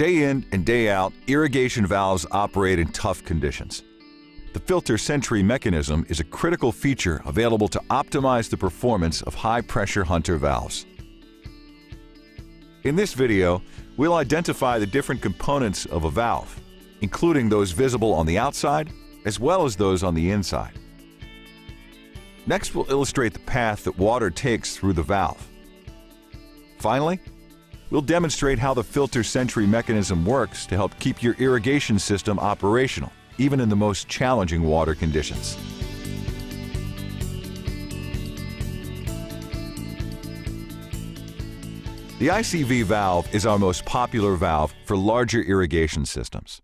Day in and day out, irrigation valves operate in tough conditions. The filter sentry mechanism is a critical feature available to optimize the performance of high-pressure Hunter valves. In this video, we'll identify the different components of a valve, including those visible on the outside as well as those on the inside. Next, we'll illustrate the path that water takes through the valve. Finally, we'll demonstrate how the filter sentry mechanism works to help keep your irrigation system operational, even in the most challenging water conditions. The ICV valve is our most popular valve for larger irrigation systems.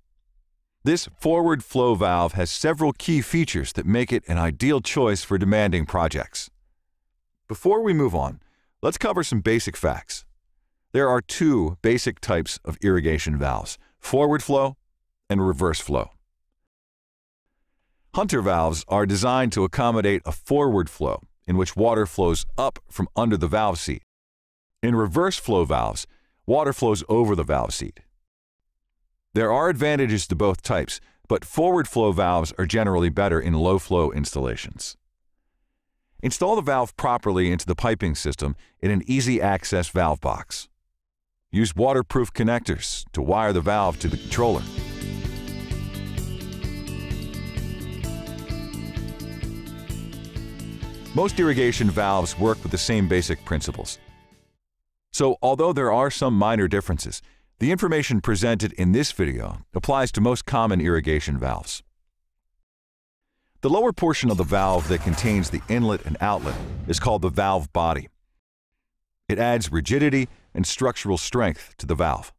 This forward flow valve has several key features that make it an ideal choice for demanding projects. Before we move on, let's cover some basic facts. There are two basic types of irrigation valves, forward flow and reverse flow. Hunter valves are designed to accommodate a forward flow in which water flows up from under the valve seat in reverse flow valves, water flows over the valve seat. There are advantages to both types, but forward flow valves are generally better in low flow installations. Install the valve properly into the piping system in an easy access valve box. Use waterproof connectors to wire the valve to the controller. Most irrigation valves work with the same basic principles. So although there are some minor differences, the information presented in this video applies to most common irrigation valves. The lower portion of the valve that contains the inlet and outlet is called the valve body. It adds rigidity and structural strength to the valve.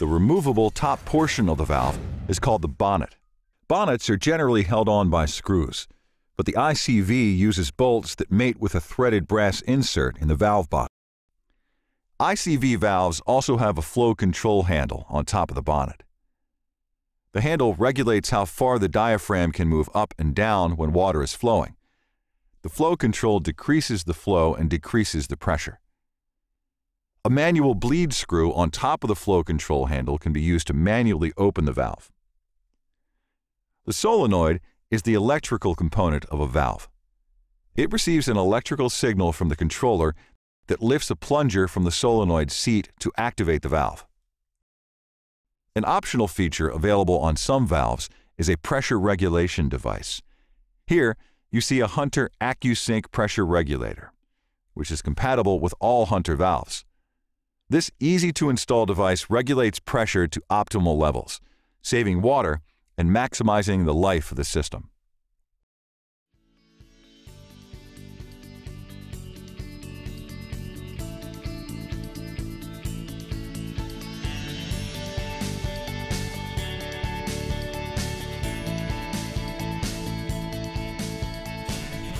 The removable top portion of the valve is called the bonnet. Bonnets are generally held on by screws but the ICV uses bolts that mate with a threaded brass insert in the valve body. ICV valves also have a flow control handle on top of the bonnet. The handle regulates how far the diaphragm can move up and down when water is flowing. The flow control decreases the flow and decreases the pressure. A manual bleed screw on top of the flow control handle can be used to manually open the valve. The solenoid is the electrical component of a valve. It receives an electrical signal from the controller that lifts a plunger from the solenoid seat to activate the valve. An optional feature available on some valves is a pressure regulation device. Here, you see a Hunter AccuSync pressure regulator, which is compatible with all Hunter valves. This easy-to-install device regulates pressure to optimal levels, saving water and maximizing the life of the system.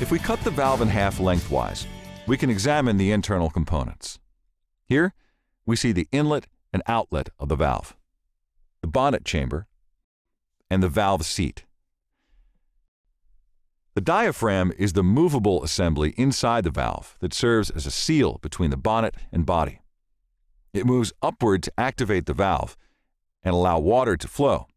If we cut the valve in half lengthwise, we can examine the internal components. Here, we see the inlet and outlet of the valve, the bonnet chamber, and the valve seat. The diaphragm is the movable assembly inside the valve that serves as a seal between the bonnet and body. It moves upward to activate the valve and allow water to flow,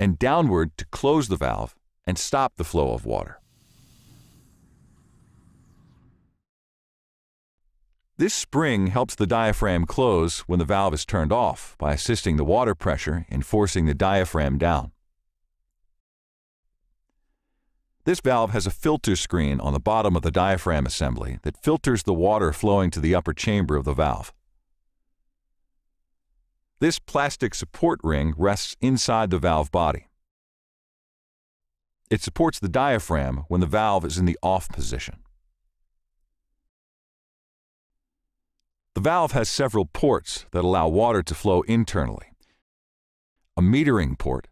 and downward to close the valve and stop the flow of water. This spring helps the diaphragm close when the valve is turned off by assisting the water pressure in forcing the diaphragm down. This valve has a filter screen on the bottom of the diaphragm assembly that filters the water flowing to the upper chamber of the valve. This plastic support ring rests inside the valve body. It supports the diaphragm when the valve is in the off position. The valve has several ports that allow water to flow internally. A metering port,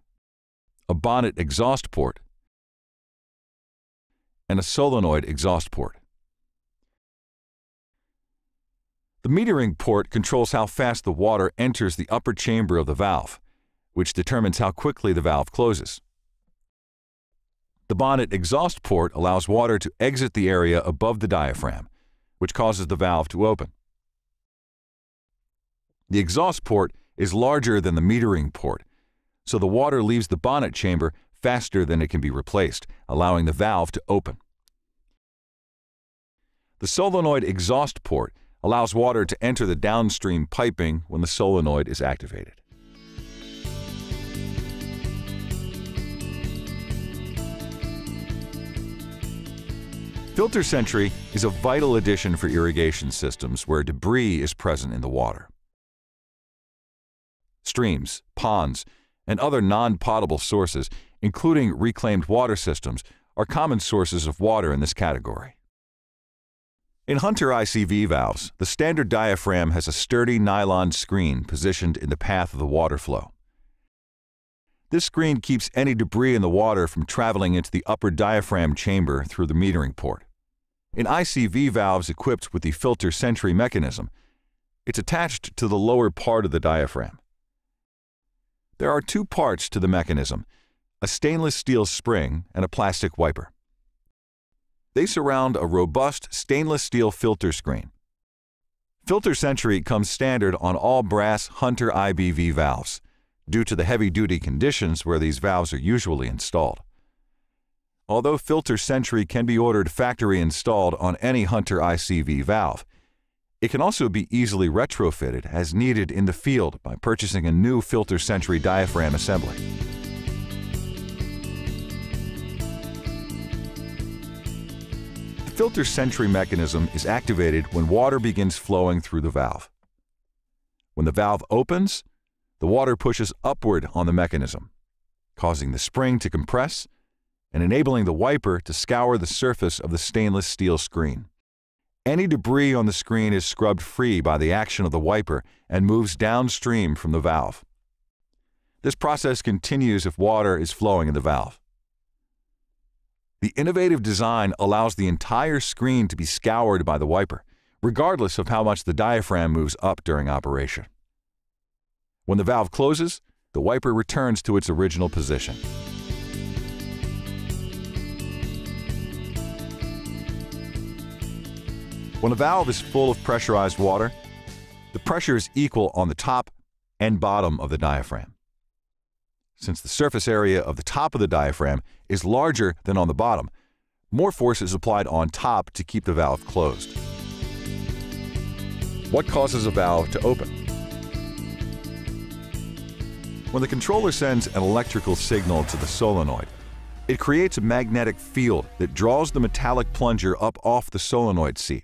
a bonnet exhaust port, and a solenoid exhaust port. The metering port controls how fast the water enters the upper chamber of the valve, which determines how quickly the valve closes. The bonnet exhaust port allows water to exit the area above the diaphragm, which causes the valve to open. The exhaust port is larger than the metering port, so the water leaves the bonnet chamber faster than it can be replaced, allowing the valve to open. The solenoid exhaust port allows water to enter the downstream piping when the solenoid is activated. Filter Sentry is a vital addition for irrigation systems where debris is present in the water. Streams, ponds, and other non-potable sources, including reclaimed water systems, are common sources of water in this category. In Hunter ICV valves, the standard diaphragm has a sturdy nylon screen positioned in the path of the water flow. This screen keeps any debris in the water from traveling into the upper diaphragm chamber through the metering port. In ICV valves equipped with the filter sentry mechanism, it's attached to the lower part of the diaphragm. There are two parts to the mechanism, a stainless steel spring and a plastic wiper. They surround a robust stainless steel filter screen. Filter Sentry comes standard on all brass Hunter IBV valves, due to the heavy-duty conditions where these valves are usually installed. Although Filter Sentry can be ordered factory installed on any Hunter ICV valve, it can also be easily retrofitted as needed in the field by purchasing a new Filter Sentry diaphragm assembly. The Filter sentry mechanism is activated when water begins flowing through the valve. When the valve opens, the water pushes upward on the mechanism, causing the spring to compress and enabling the wiper to scour the surface of the stainless steel screen. Any debris on the screen is scrubbed free by the action of the wiper and moves downstream from the valve. This process continues if water is flowing in the valve. The innovative design allows the entire screen to be scoured by the wiper, regardless of how much the diaphragm moves up during operation. When the valve closes, the wiper returns to its original position. When a valve is full of pressurized water, the pressure is equal on the top and bottom of the diaphragm since the surface area of the top of the diaphragm is larger than on the bottom. More force is applied on top to keep the valve closed. What causes a valve to open? When the controller sends an electrical signal to the solenoid, it creates a magnetic field that draws the metallic plunger up off the solenoid seat.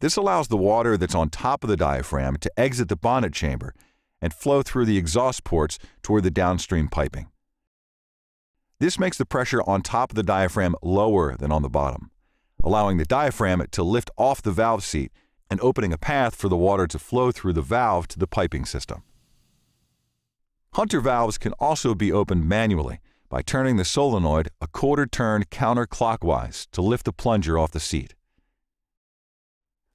This allows the water that's on top of the diaphragm to exit the bonnet chamber and flow through the exhaust ports toward the downstream piping. This makes the pressure on top of the diaphragm lower than on the bottom, allowing the diaphragm to lift off the valve seat and opening a path for the water to flow through the valve to the piping system. Hunter valves can also be opened manually by turning the solenoid a quarter turn counterclockwise to lift the plunger off the seat.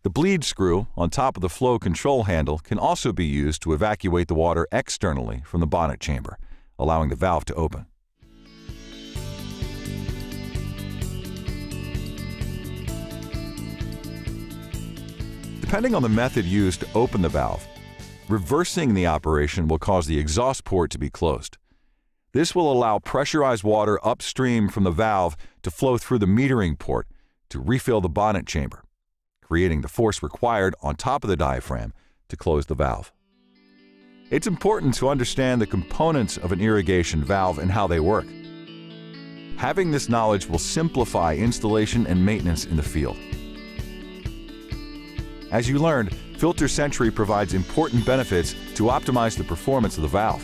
The bleed screw on top of the flow control handle can also be used to evacuate the water externally from the bonnet chamber, allowing the valve to open. Depending on the method used to open the valve, reversing the operation will cause the exhaust port to be closed. This will allow pressurized water upstream from the valve to flow through the metering port to refill the bonnet chamber creating the force required on top of the diaphragm to close the valve. It's important to understand the components of an irrigation valve and how they work. Having this knowledge will simplify installation and maintenance in the field. As you learned, Filter Sentry provides important benefits to optimize the performance of the valve.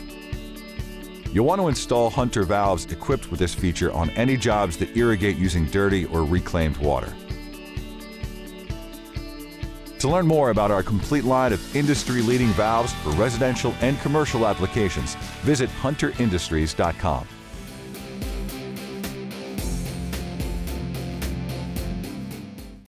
You'll want to install Hunter valves equipped with this feature on any jobs that irrigate using dirty or reclaimed water. To learn more about our complete line of industry-leading valves for residential and commercial applications, visit hunterindustries.com.